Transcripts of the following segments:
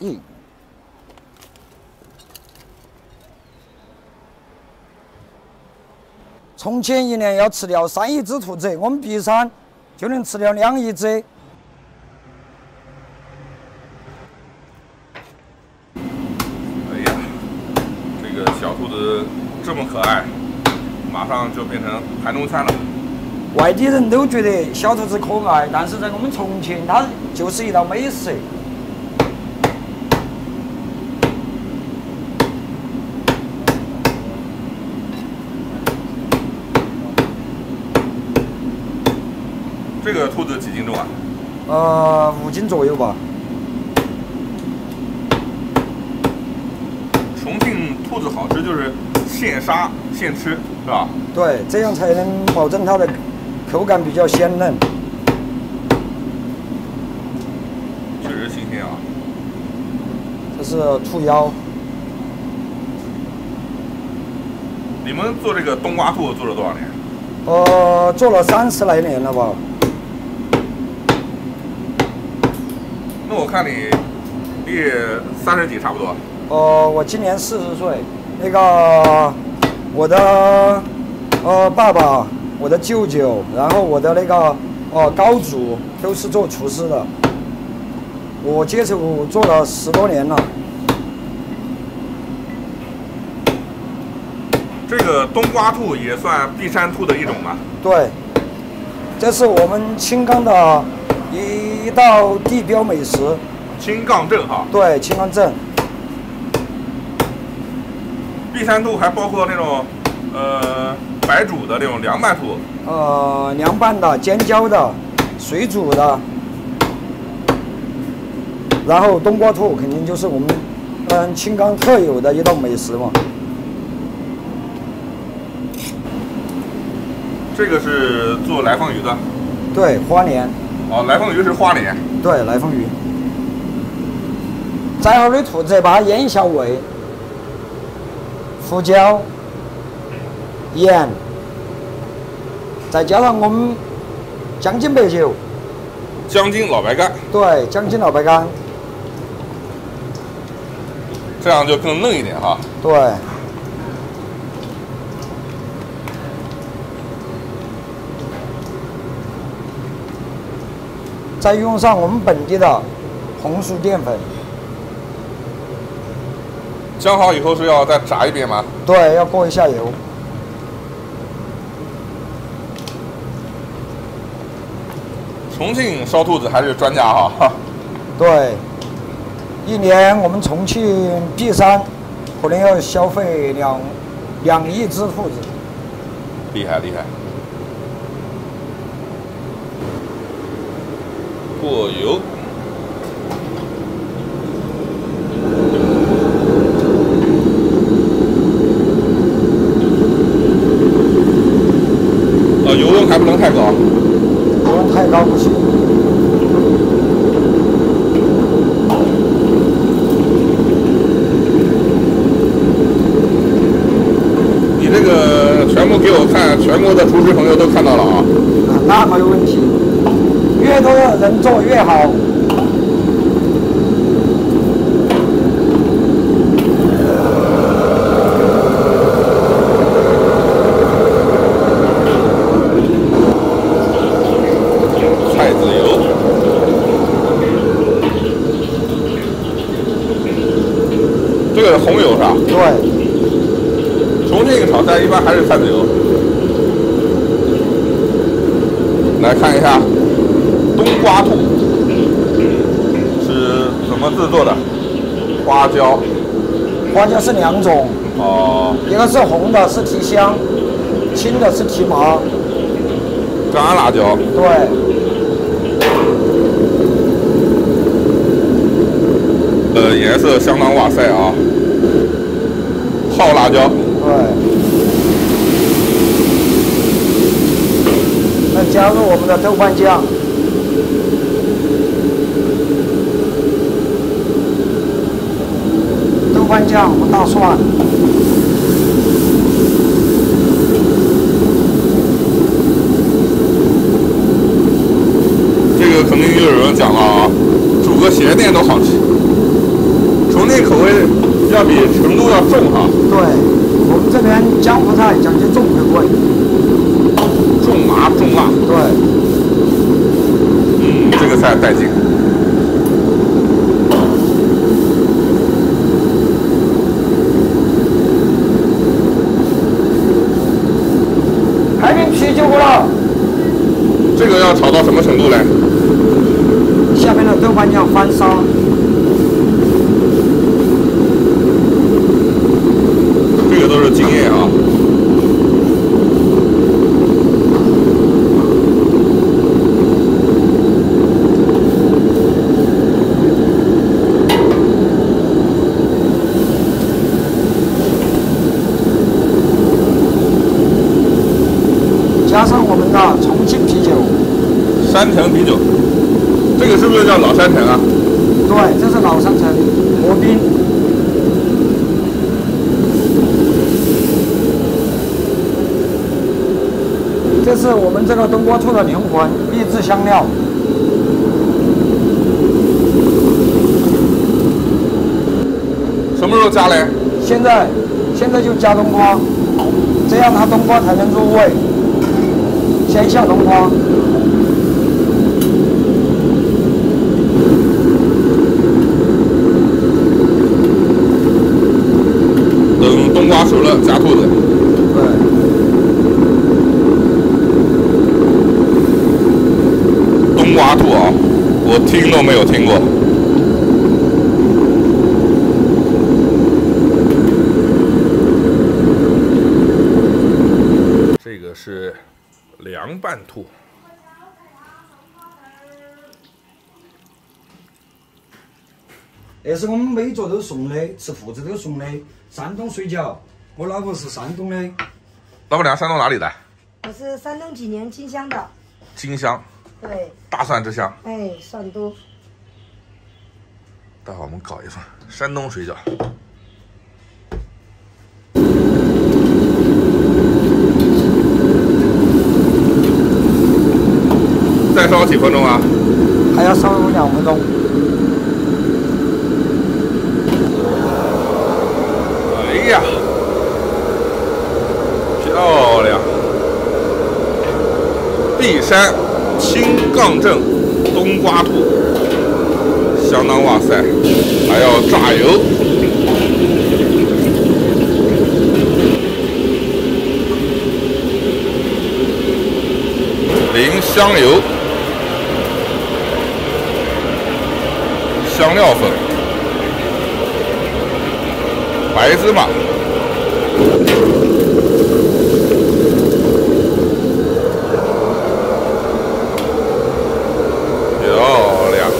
咦，从前一年要吃掉三亿只兔子，我们璧山就能吃掉两亿只。哎呀，这个小兔子这么可爱，马上就变成盘中餐了。外地人都觉得小兔子可爱，但是在我们重庆，它就是一道美食。这个兔子几斤重啊？呃，五斤左右吧。重庆兔子好吃就是现杀现吃，是吧？对，这样才能保证它的口感比较鲜嫩。确实新鲜啊！这是兔腰。你们做这个冬瓜兔做了多少年？呃，做了三十来年了吧。那我看你也三十几差不多。呃，我今年四十岁。那个我的呃爸爸、我的舅舅，然后我的那个呃高祖都是做厨师的。我接触做了十多年了。这个冬瓜兔也算璧山兔的一种吗？对，这是我们青冈的一道地标美食。青冈镇哈。对，青冈镇。碧山兔还包括那种呃白煮的那种凉拌兔。呃，凉拌的、尖椒的、水煮的，然后冬瓜兔肯定就是我们嗯青冈特有的一道美食嘛。这个是做来凤鱼的。对，花鲢。哦，来凤鱼是花鲢。对，来凤鱼。宰好的兔子，把它腌一下味，胡椒、盐，再加上我们将津白酒。将津老白干。对，将津老白干。这样就更嫩一点哈。对。再用上我们本地的红薯淀粉，浆好以后是要再炸一遍吗？对，要过一下油。重庆烧兔子还是专家哈。对，一年我们重庆璧山可能要消费两两亿只兔子。厉害厉害。过油。啊，油温还不能太高。油温太高不行。你这个全部给我看，全国的厨师朋友都看到了啊。那没有问题。越多人做越好。菜籽油，这个是红油是吧？对。重庆炒菜一般还是菜籽油。来看一下。冬瓜兔是怎么制作的？花椒，花椒是两种哦，一个是红的，是提香；青的是提麻。干辣椒，对。呃，颜色相当哇塞啊！泡辣椒，对。再加入我们的豆瓣酱。豆瓣这个肯定又有人讲了啊，煮个咸店都好吃。重庆口味要比成都要重哈，对，我们这边江湖菜讲究重口味，重麻重辣，对，嗯，这个菜带劲。还瓶啤酒过了，这个要炒到什么程度嘞？下面的豆瓣酱翻烧，这个都是经验啊。加上我们的重庆啤酒，山城啤酒，这个是不是叫老山城啊？对，这是老山城磨冰，这是我们这个冬瓜醋的灵魂，秘制香料。什么时候加嘞？现在现在就加冬瓜，这样它冬瓜才能入味。先下冬瓜，等冬瓜熟了加兔子。对，冬瓜兔啊，我听都没有听过。这个是凉拌兔，那是我们每桌都送的，吃兔子都送的。山东水饺，我老婆是山东的，老板娘山东哪里的？我是山东济宁金乡的，金乡，对，大蒜之乡。哎，蒜都。待会儿我们搞一份山东水饺。再烧几分钟啊？还要烧两分钟。哎呀，漂亮！璧山青杠镇冬瓜兔，相当哇塞！还要榨油，淋香油、香料粉。白芝麻，漂亮！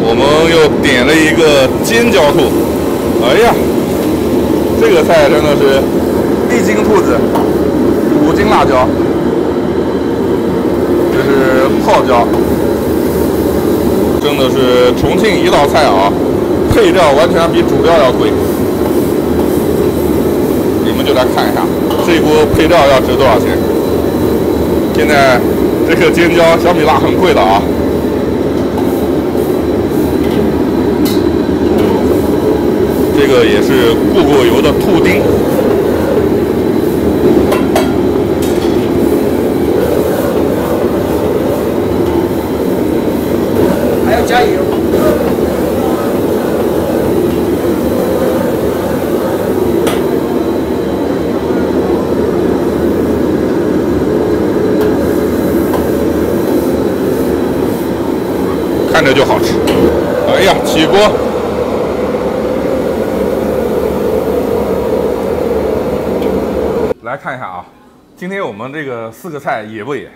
我们又点了尖椒兔，哎呀，这个菜真的是一斤兔子，五斤辣椒，这是泡椒。真的是重庆一道菜啊，配料完全比主料要贵。你们就来看一下，这锅配料要值多少钱？现在这个尖椒、小米辣很贵的啊。这个也是过过油的兔丁。还要加油。看着就好吃。哎呀，起锅！来看一下啊，今天我们这个四个菜野不野？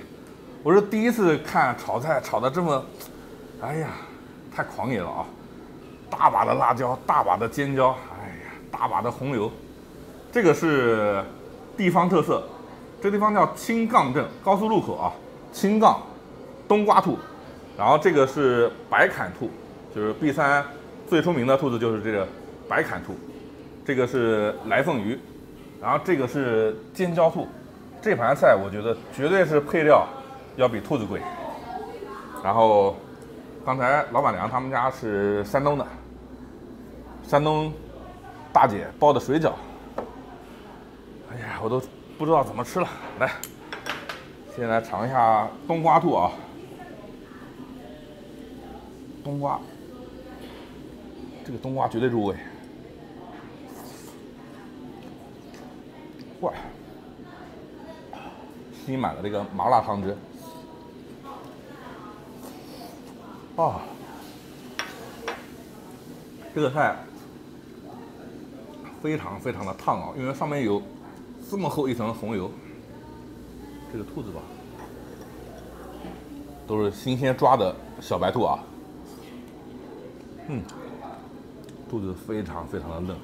我是第一次看炒菜炒的这么，哎呀，太狂野了啊！大把的辣椒，大把的尖椒，哎呀，大把的红油。这个是地方特色，这地方叫青杠镇高速路口啊，青杠冬瓜兔。然后这个是白坎兔，就是 B 三最出名的兔子就是这个白坎兔。这个是来凤鱼，然后这个是尖椒兔。这盘菜我觉得绝对是配料要比兔子贵。然后刚才老板娘他们家是山东的，山东大姐包的水饺，哎呀，我都不知道怎么吃了。来，先来尝一下冬瓜兔啊，冬瓜，这个冬瓜绝对入味。哇，新买了这个麻辣汤汁。啊，这个菜非常非常的烫啊，因为上面有这么厚一层红油。这个兔子吧，都是新鲜抓的小白兔啊。嗯，兔子非常非常的嫩。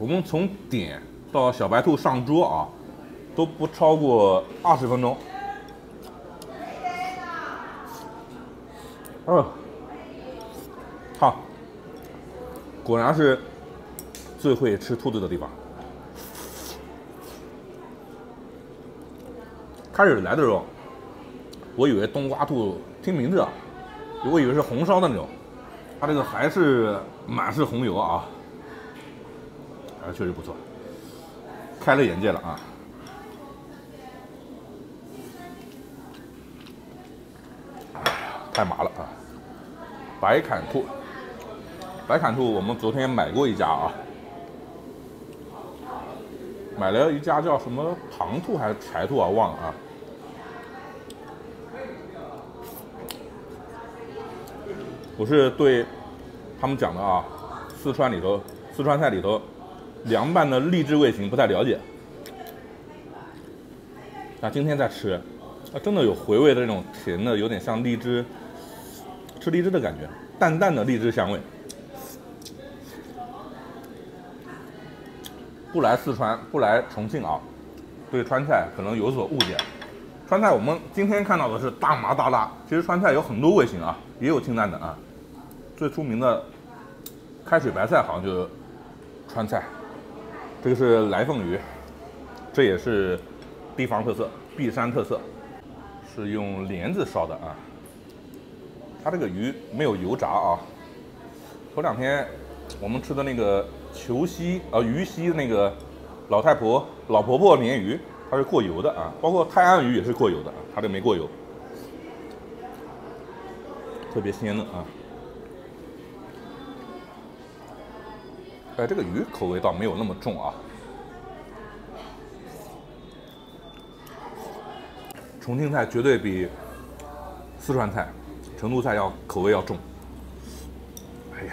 我们从点到小白兔上桌啊，都不超过二十分钟。嗯，好，果然是最会吃兔子的地方。开始来的时候，我以为冬瓜兔听名字啊，我以为是红烧的那种，它这个还是满是红油啊，还是确实不错，开了眼界了啊。太麻了啊！白坎兔，白坎兔，我们昨天买过一家啊，买了一家叫什么糖兔还是柴兔啊，忘了啊。我是对他们讲的啊，四川里头，四川菜里头凉拌的荔枝味型不太了解，那今天再吃，啊，真的有回味的那种甜的，有点像荔枝。吃荔枝的感觉，淡淡的荔枝香味。不来四川，不来重庆啊，对川菜可能有所误解。川菜我们今天看到的是大麻大辣，其实川菜有很多味型啊，也有清淡的啊。最出名的开水白菜好像就是川菜，这个是来凤鱼，这也是地方特色，璧山特色，是用莲子烧的啊。它这个鱼没有油炸啊。头两天我们吃的那个球溪呃鱼溪那个老太婆老婆婆鲶鱼，它是过油的啊。包括泰安鱼也是过油的啊，它这没过油，特别鲜嫩啊。哎，这个鱼口味倒没有那么重啊。重庆菜绝对比四川菜。成都菜要口味要重，哎呀，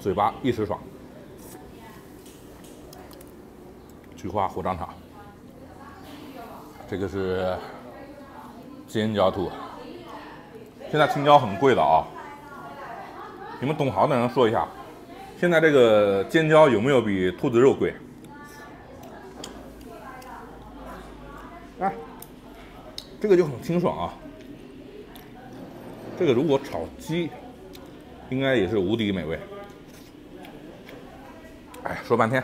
嘴巴一时爽。菊花火掌肠，这个是尖椒兔。现在青椒很贵的啊，你们懂行的人说一下，现在这个尖椒有没有比兔子肉贵？来。这个就很清爽啊！这个如果炒鸡，应该也是无敌美味。哎，说半天，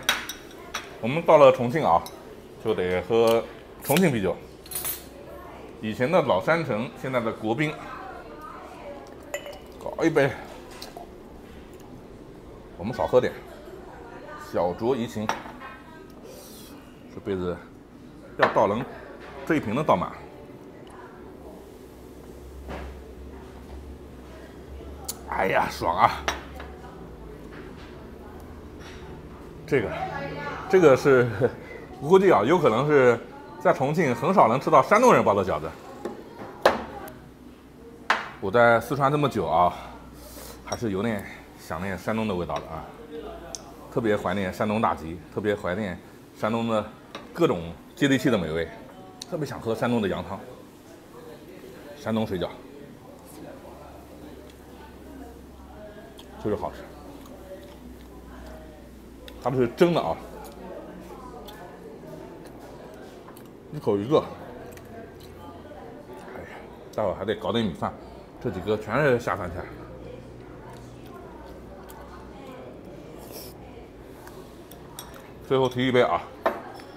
我们到了重庆啊，就得喝重庆啤酒。以前的老山城，现在的国宾，搞一杯。我们少喝点，小酌怡情。这杯子要倒能这一瓶能倒满。哎呀，爽啊！这个，这个是，我估计啊，有可能是在重庆很少能吃到山东人包的饺子。我在四川这么久啊，还是有点想念山东的味道的啊，特别怀念山东大集，特别怀念山东的各种接地气的美味，特别想喝山东的羊汤，山东水饺。就是好吃。他们是蒸的啊。一口一个。哎呀，待会还得搞点米饭，这几个全是下饭菜。最后提一杯啊，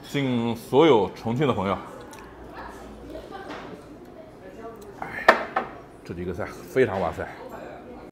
敬所有重庆的朋友。哎，这几个菜非常哇塞。